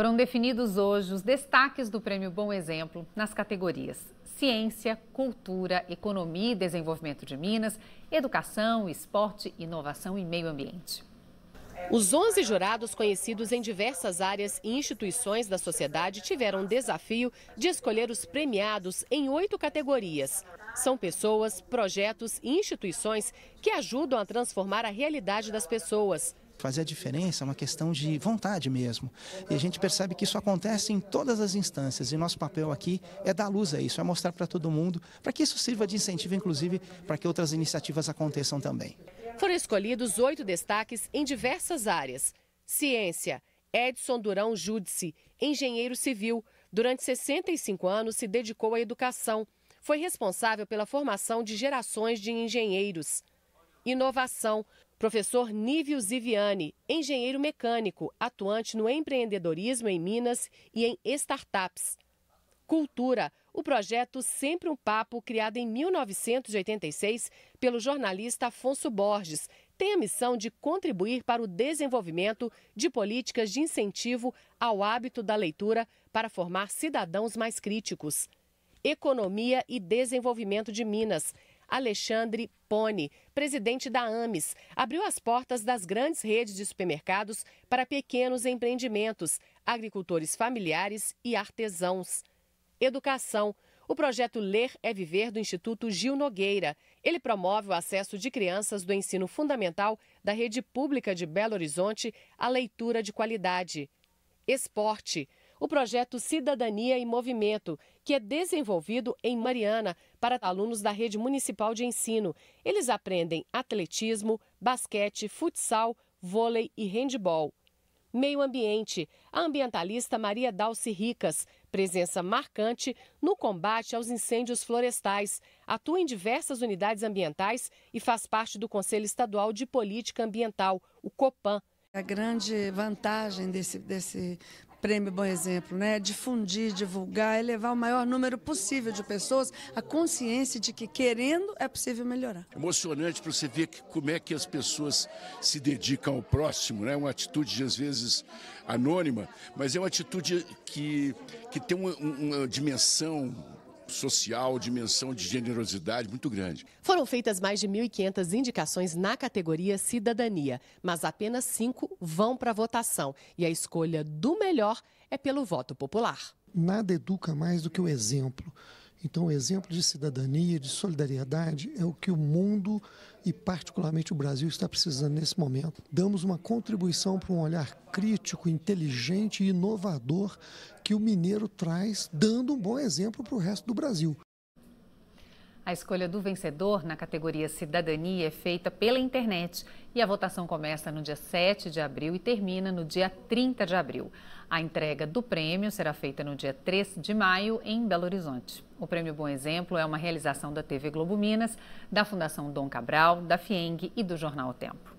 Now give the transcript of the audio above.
Foram definidos hoje os destaques do Prêmio Bom Exemplo nas categorias Ciência, Cultura, Economia e Desenvolvimento de Minas, Educação, Esporte, Inovação e Meio Ambiente. Os 11 jurados conhecidos em diversas áreas e instituições da sociedade tiveram o desafio de escolher os premiados em oito categorias. São pessoas, projetos e instituições que ajudam a transformar a realidade das pessoas. Fazer a diferença é uma questão de vontade mesmo. E a gente percebe que isso acontece em todas as instâncias. E nosso papel aqui é dar luz a isso, é mostrar para todo mundo, para que isso sirva de incentivo, inclusive, para que outras iniciativas aconteçam também. Foram escolhidos oito destaques em diversas áreas. Ciência, Edson Durão Júdice, engenheiro civil. Durante 65 anos se dedicou à educação. Foi responsável pela formação de gerações de engenheiros. Inovação, professor Nívio Ziviani, engenheiro mecânico, atuante no empreendedorismo em Minas e em startups. Cultura, o projeto Sempre um Papo, criado em 1986 pelo jornalista Afonso Borges, tem a missão de contribuir para o desenvolvimento de políticas de incentivo ao hábito da leitura para formar cidadãos mais críticos. Economia e Desenvolvimento de Minas. Alexandre Pone, presidente da AMES, abriu as portas das grandes redes de supermercados para pequenos empreendimentos, agricultores familiares e artesãos. Educação. O projeto Ler é Viver do Instituto Gil Nogueira. Ele promove o acesso de crianças do ensino fundamental da rede pública de Belo Horizonte à leitura de qualidade. Esporte. O projeto Cidadania e Movimento, que é desenvolvido em Mariana para alunos da rede municipal de ensino. Eles aprendem atletismo, basquete, futsal, vôlei e handebol. Meio Ambiente. A ambientalista Maria Dalci Ricas, presença marcante no combate aos incêndios florestais. Atua em diversas unidades ambientais e faz parte do Conselho Estadual de Política Ambiental, o COPAN. A grande vantagem desse, desse prêmio Bom Exemplo, né? Difundir, divulgar, elevar o maior número possível de pessoas a consciência de que querendo é possível melhorar. Emocionante para você ver que, como é que as pessoas se dedicam ao próximo, né? Uma atitude às vezes anônima, mas é uma atitude que, que tem uma, uma dimensão social, dimensão de generosidade muito grande. Foram feitas mais de 1.500 indicações na categoria Cidadania, mas apenas cinco vão para votação. E a escolha do melhor é pelo voto popular. Nada educa mais do que o exemplo. Então, o exemplo de cidadania, de solidariedade, é o que o mundo e, particularmente, o Brasil está precisando nesse momento. Damos uma contribuição para um olhar crítico, inteligente e inovador que o mineiro traz, dando um bom exemplo para o resto do Brasil. A escolha do vencedor na categoria Cidadania é feita pela internet e a votação começa no dia 7 de abril e termina no dia 30 de abril. A entrega do prêmio será feita no dia 3 de maio em Belo Horizonte. O Prêmio Bom Exemplo é uma realização da TV Globo Minas, da Fundação Dom Cabral, da FIENG e do Jornal o Tempo.